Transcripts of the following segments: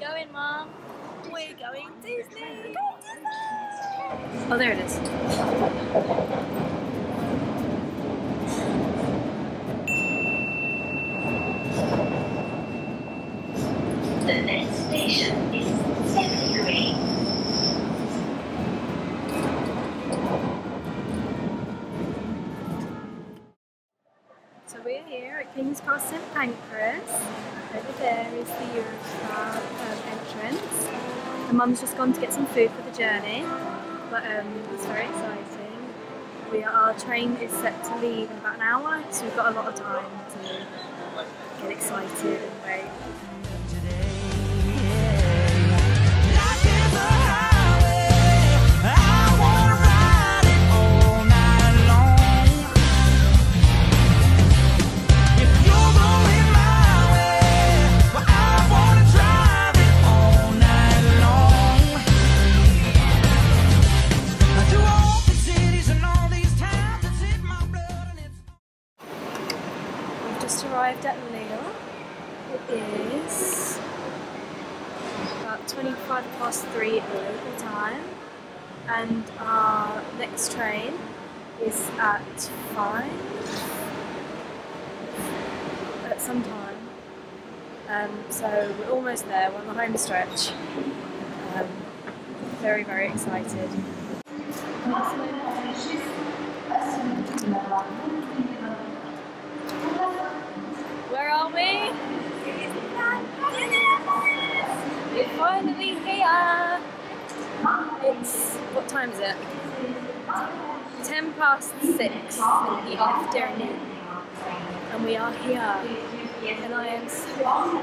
going, Mom? We're going Disney. Disney! Oh, there it is. So we're here at King's Cross St Pancras. Over there is the Eurostar um, entrance. And Mum's just gone to get some food for the journey, but um, it's very exciting. We are, our train is set to leave in about an hour, so we've got a lot of time to get excited and wait. Just arrived at Lille. It is about 25 past 3 local time, and our next train is at 5 at some time. Um, so we're almost there, we're on the home stretch. Um, very, very excited. We? We're finally here. It's what time is it? Ten past six in the afternoon, and we are here. And I am so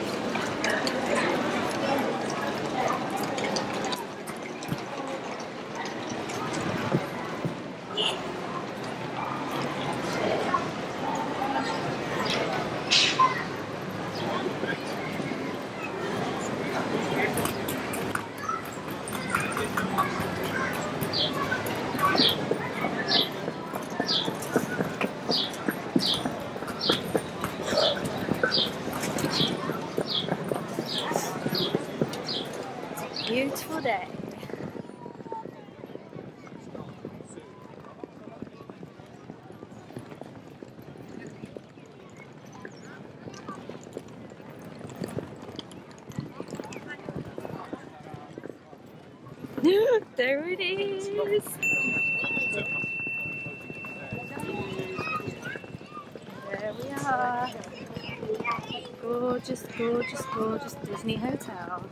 beautiful day. There it is. There we are. Gorgeous, gorgeous, gorgeous Disney Hotel.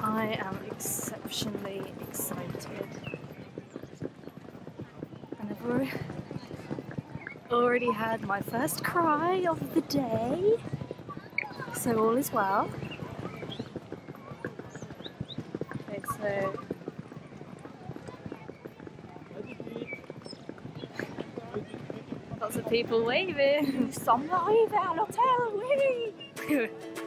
I am exceptionally excited. And I've already, had my first cry of the day. So all is well. Lots of people waving. Some live at hotel, oui.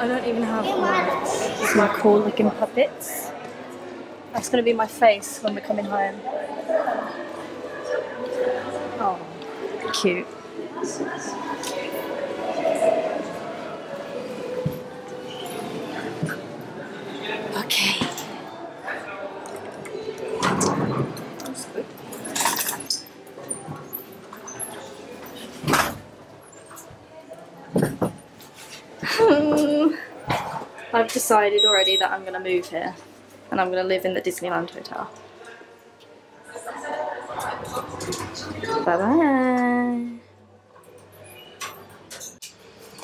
I don't even have some cool looking puppets. That's gonna be my face when we're coming home. Oh, cute. Okay. Hmm. I've decided already that I'm going to move here and I'm going to live in the Disneyland Hotel. Bye bye.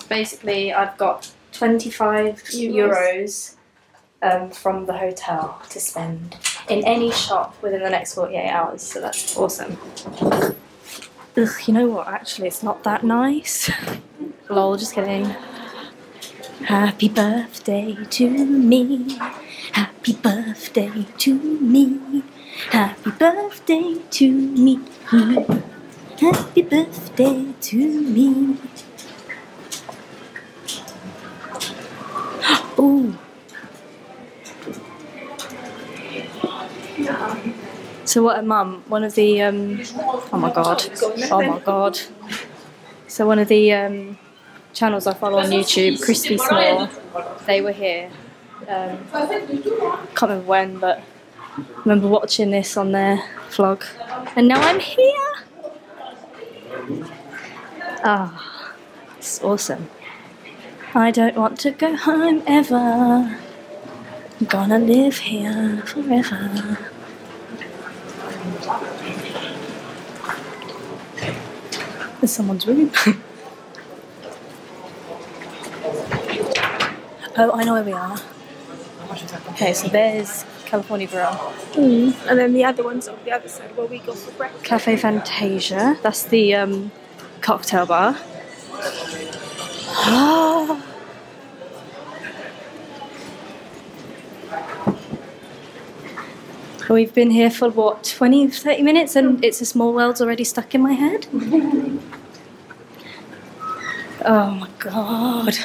Basically, I've got 25 euros um, from the hotel to spend in any shop within the next 48 hours, so that's awesome. Ugh, you know what? Actually, it's not that nice. Lol, just kidding. Happy birthday to me. Happy birthday to me. Happy birthday to me. Happy birthday to me. Ooh. So what a mum, one of the um oh my god. Oh my god. So one of the um channels I follow on YouTube, Crispy Small, they were here. Um, can't remember when, but remember watching this on their vlog. And now I'm here! Ah, it's awesome. I don't want to go home ever. I'm gonna live here forever. There's someone's room. oh, I know where we are. Okay, so there's California Grill. And then the other one's on the other side where we go for breakfast. Cafe Fantasia. That's the um, cocktail bar. We've been here for what, 20, 30 minutes and it's a small world's already stuck in my head? oh my god.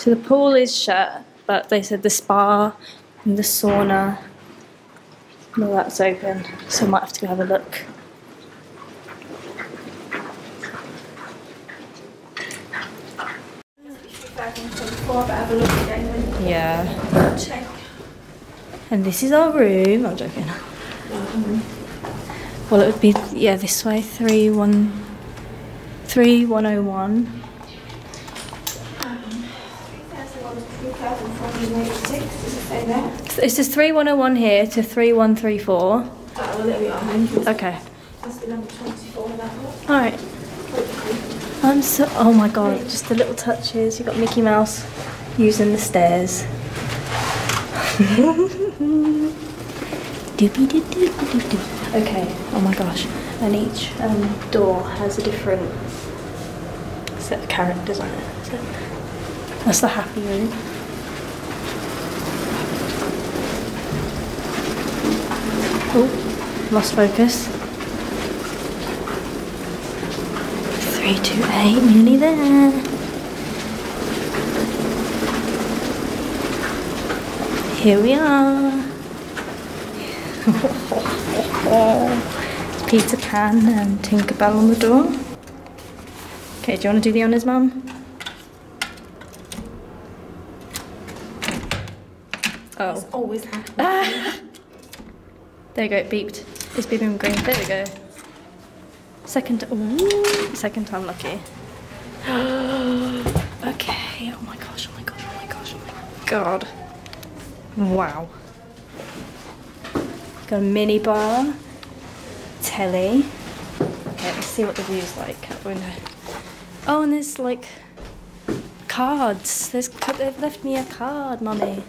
So the pool is shut, but they said the spa and the sauna and all that's open. So I might have to go have a look. Yeah. Check. And this is our room. I'm joking. Well, it would be yeah this way three one three one oh one. One oh one here to three one three four. Oh, there we are. Thank you. Okay. That's the number 24 that one. All right. I'm so. Oh my god! Just the little touches. You got Mickey Mouse using the stairs. Okay. Oh my gosh! And each um, door has a different set of characters on it. So that's the happy room. Oh, lost focus. Three, two, eight, nearly there. Here we are. Peter Pan and Tinkerbell on the door. Okay, do you want to do the honours, Mum? Oh. Always happy. There you go, it beeped. It's beeping green. There we go. Second, ooh, second time lucky. okay, oh my gosh, oh my god, oh my gosh, oh my god. Wow. Got a mini bar, telly. Okay, let's see what the view's like out the window. Oh, and there's like cards. There's they've left me a card, mummy.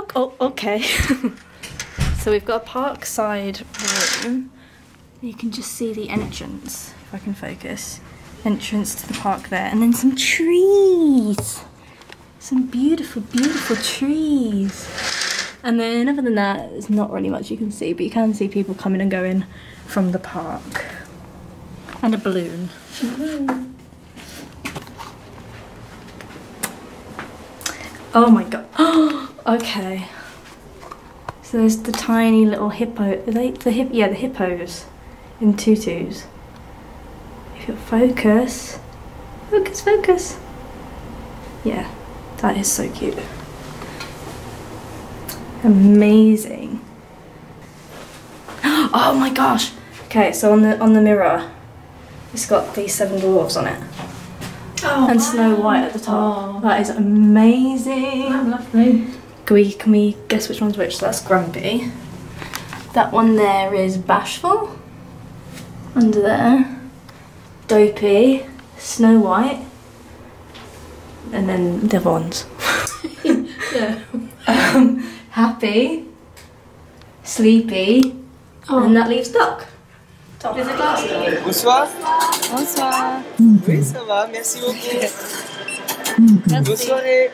Oh, oh okay. so we've got a parkside room. You can just see the entrance, if I can focus. entrance to the park there, and then some trees. Some beautiful, beautiful trees. And then other than that, there's not really much you can see, but you can see people coming and going from the park. And a balloon. Oh my god. okay. So there's the tiny little hippo. Are they the hip? Yeah, the hippos in tutus. If you focus, focus, focus. Yeah, that is so cute. Amazing. Oh my gosh. Okay, so on the on the mirror, it's got these seven dwarves on it. And Snow White at the top. That is amazing. Lovely. Can we can we guess which one's which? So that's Grumpy. That one there is Bashful. Under there. Dopey. Snow White. And then the other. Yeah. Um, happy. Sleepy. And that leaves Doc. Bonsoir. Bonsoir. Oui, ça va, merci beaucoup. Bonne soirée.